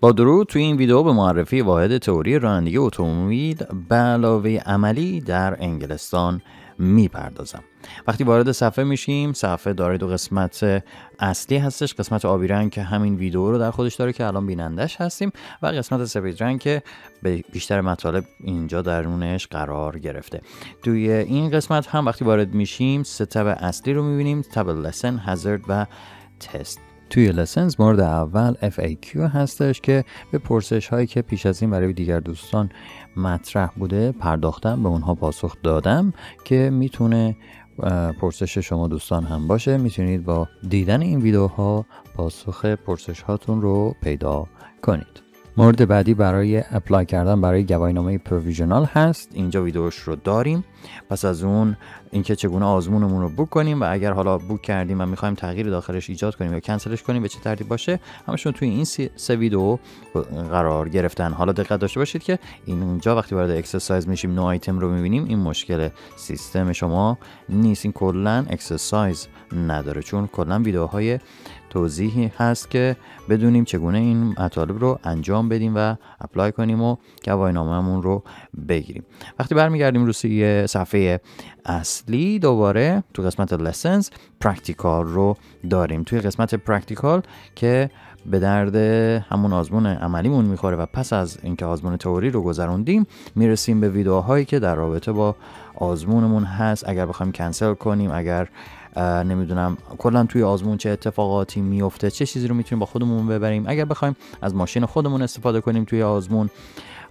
با درود توی این ویدیو به معرفی واحد تئوری رانندگی اتومبیل به علاوه عملی در انگلستان می‌پردازم. وقتی وارد صفحه میشیم صفحه داره دو قسمت اصلی هستش قسمت آبی رنگ که همین ویدیو رو در خودش داره که الان بینندش هستیم و قسمت سفید رنگ که بیشتر مطالب اینجا درونش قرار گرفته. توی این قسمت هم وقتی وارد میشیم سه تب اصلی رو می‌بینیم تب لسن هزارد و تست توی lessons مورد اول FAQ هستش که به پرسش هایی که پیش از این برای دیگر دوستان مطرح بوده پرداختم به اونها پاسخ دادم که می‌تونه پرسش شما دوستان هم باشه. می‌تونید با دیدن این ویدیوها پاسخ پرسش هاتون رو پیدا کنید. مورد بعدی برای apply کردن برای گواهینامه provisional هست. اینجا ویدیوش رو داریم. پس از اون اینکه چگونه آزمونمون رو book کنیم و اگر حالا book کردیم و می‌خوایم تغییر داخلش ایجاد کنیم یا کنسلش کنیم به چه ترتیب باشه؟ همشون توی این سه ویدیو قرار گرفتن. حالا دقت داشته باشید که اینجا وقتی وارد exercise میشیم no item رو می‌بینیم این مشکل سیستم شما نیست. این کلا exercise نداره چون کلا ویدیوهای توضیحی هست که بدونیم چگونه این مطالب رو انجام بدیم و apply کنیم و گواهینامه‌مون رو بگیریم. وقتی برمیگردیم رو صفحه اصلی دوباره تو قسمت lessons practical رو داریم. توی قسمت practical که به درد همون آزمون عملیمون می‌خوره و پس از اینکه آزمون تئوری رو گذروندیم می‌رسیم به ویدیوهایی که در رابطه با آزمونمون هست. اگر بخوایم کنسل کنیم اگر نمی‌دونم. کلا توی آزمون چه اتفاقاتی میفته چه چیزی رو می‌تونیم با خودمون ببریم. اگر بخوایم از ماشین خودمون استفاده کنیم توی آزمون.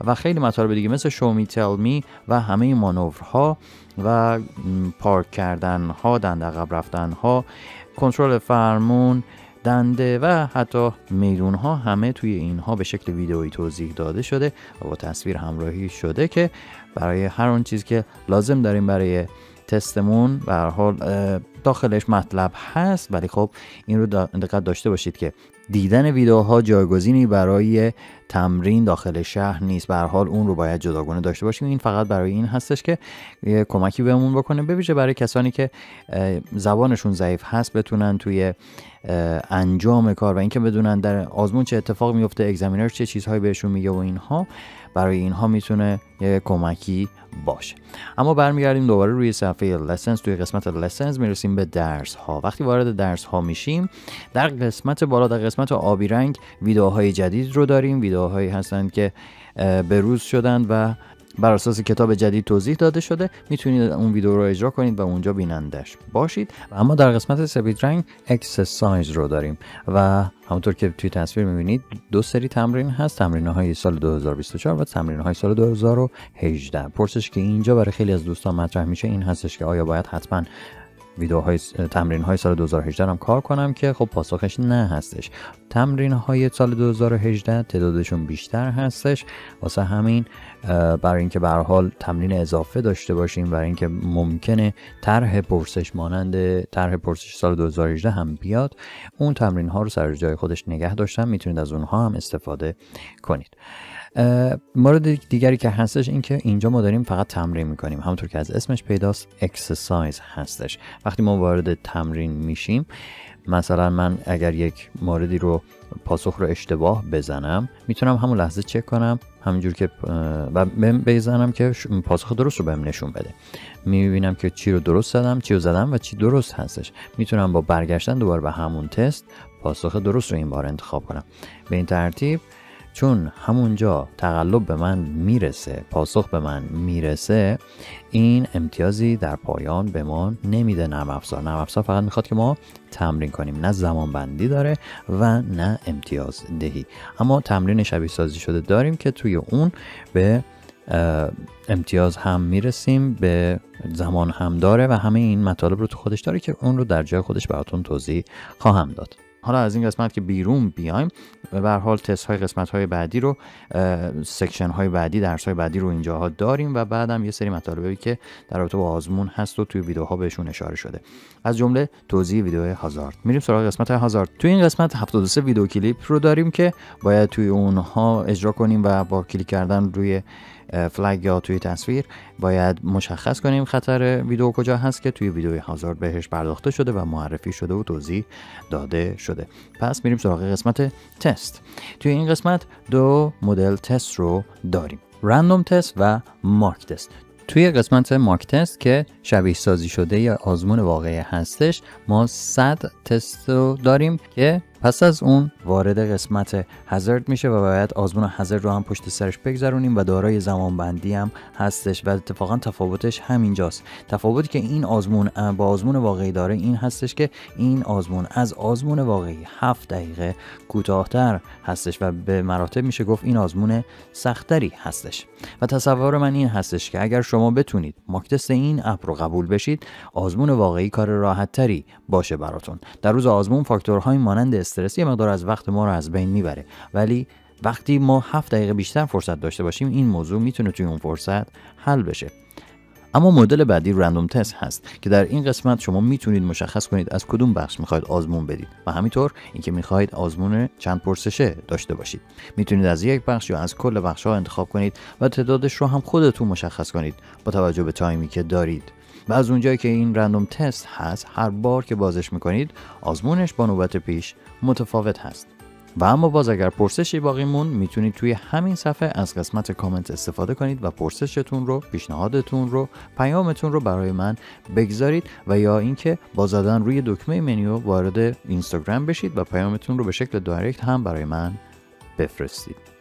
و خیلی مطالب دیگه مثل شومی تل می و همه مانورها و پارک کردن ها دنده عقب رفتن ها کنترل فرمون دنده و حتی میدون ها همه توی اینها به شکل ویدئویی توضیح داده شده و با تصویر همراهی شده که برای هر اون چیزی که لازم داریم برای تستمون به حال داخلش مطلب هست ولی خب این رو دقت داشته باشید که دیدن ویدیوها جایگزینی برای تمرین داخل شهر نیست. به حال اون رو باید جداگانه داشته باشیم. این فقط برای این هستش که کمکی بهمون بکنه بویژه برای کسانی که زبانشون ضعیف هست بتونن توی انجام کار و اینکه بدونن در آزمون چه اتفاق میفته اگزامینر چه چیزهایی بهشون میگه و اینها برای اینها می‌تونه یه کمکی باشه. اما برمیگردیم دوباره روی صفحه لسنس توی قسمت لسنس می‌رسیم به درس ها وقتی وارد درس ها میشیم در قسمت بالا در قسمت آبی رنگ ویدیوهای جدید رو داریم. ویدیوهایی هستند که به روز شدند و بر اساس کتاب جدید توضیح داده شده می‌تونید اون ویدیو رو اجرا کنید و اونجا بینندش باشید. اما در قسمت سفید رنگ اکسرسایز رو داریم و همونطور که توی تصویر می‌بینید دو سری تمرین هست. تمرین های سال 2024 و تمرین های سال 2018 پرسش که اینجا برای خیلی از دوستان مطرح میشه این هستش که آیا باید حتما ویدیوهای تمرین های سال 2018 هم کار کنم که خب پاسخش نه هستش. تمرین های سال 2018 تعدادشون بیشتر هستش. واسه همین برای اینکه به حال تمرین اضافه داشته باشیم برای اینکه ممکنه طرح پرسش مانند طرح پرسش سال 2018 هم بیاد اون تمرین ها رو سر جای خودش نگه داشتم می‌تونید از اونها هم استفاده کنید. مورد دیگری که هستش این که اینجا ما داریم فقط تمرین می‌کنیم. همونطور که از اسمش پیداست اکسرسایز هستش. وقتی ما وارد تمرین میشیم مثلا من اگر یک موردی رو پاسخ رو اشتباه بزنم می‌تونم همون لحظه چک کنم همینجور که و بزنم که پاسخ درست رو بهم نشون بده. می‌بینم که چی رو درست زدم چی رو زدم و چی درست هستش. می‌تونم با برگشتن دوباره به همون تست پاسخ درست رو این بار انتخاب کنم. به این ترتیب چون همونجا تقلب به من می‌رسه پاسخ به من می‌رسه این امتیازی در پایان به ما نمیده. نرم افزار. نرم افزار فقط می‌خواد که ما تمرین کنیم. نه زمان بندی داره و نه امتیاز دهی. اما تمرین شبیه سازی شده داریم که توی اون به امتیاز هم می‌رسیم به زمان هم داره و همه این مطالب رو تو خودش داره که اون رو در جای خودش براتون توضیح خواهم داد. حالا از این قسمت که بیرون بیایم به حال تست های قسمت های بعدی رو section های بعدی درس های بعدی رو اینجاها داریم و بعدم یه سری مطالبی که در رابطه با آزمون هست و توی ویدیوها بهشون اشاره شده. از جمله توضیح ویدیو hazard میریم سراغ قسمت hazard توی این قسمت 73 video clip رو داریم که باید توی اونها اجرا کنیم و با کلیک کردن روی flag یا توی تصویر باید مشخص کنیم خطر ویدیو کجا هست که توی ویدیوی hazard بهش پرداخته شده و معرفی شده و توضیح داده شده. پس میریم سراغ قسمت تست. توی این قسمت دو مدل تست رو داریم. رندوم تست و مارک تست. توی قسمت مارک تست که شبیه سازی شده یا آزمون واقعی هستش ما 100 تست رو داریم که پس از اون وارد قسمت هزارد میشه و باید آزمون هزارد رو هم پشت سرش بگذرونیم و دارای زمانبندی هم هستش و اتفاقا تفاوتش همینجاست. تفاوتی که این آزمون با آزمون واقعی داره این هستش که این آزمون از آزمون واقعی 7 دقیقه کوتاهتر هستش و به مراتب میشه گفت این آزمون سختری هستش. و تصور من این هستش که اگر شما بتونید ماکتست این اپ رو قبول بشید آزمون واقعی کار راحت تری باشه براتون. در روز آزمون فاکتورهای مانند استرس یه مقدار از وقت ما رو از بین می‌بره. ولی وقتی ما هفت دقیقه بیشتر فرصت داشته باشیم این موضوع می‌تونه توی اون فرصت حل بشه. اما مدل بعدی رندوم تست هست که در این قسمت شما می‌تونید مشخص کنید از کدوم بخش می‌خواید آزمون بدید و همینطور اینکه می‌خواید آزمون چند پرسشه داشته باشید. می‌تونید از یک بخش یا از کل بخش ها انتخاب کنید و تعدادش رو هم خودتون مشخص کنید با توجه به تایمی که دارید. و از اونجایی که این رندوم تست هست هر بار که بازش می‌کنید آزمونش با نوبت پیش متفاوت هست. و اما باز اگر پرسشی باقی مون می‌تونید توی همین صفحه از قسمت کامنت استفاده کنید و پرسشتون رو پیشنهادتون رو پیامتون رو برای من بگذارید و یا اینکه با زدن روی دکمه منیو وارد اینستاگرام بشید و پیامتون رو به شکل دایرکت هم برای من بفرستید.